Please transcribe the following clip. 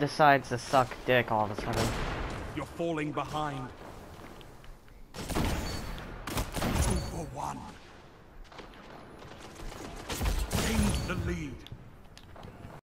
decides to suck dick all of a sudden. You're falling behind. Two for one. Change the lead.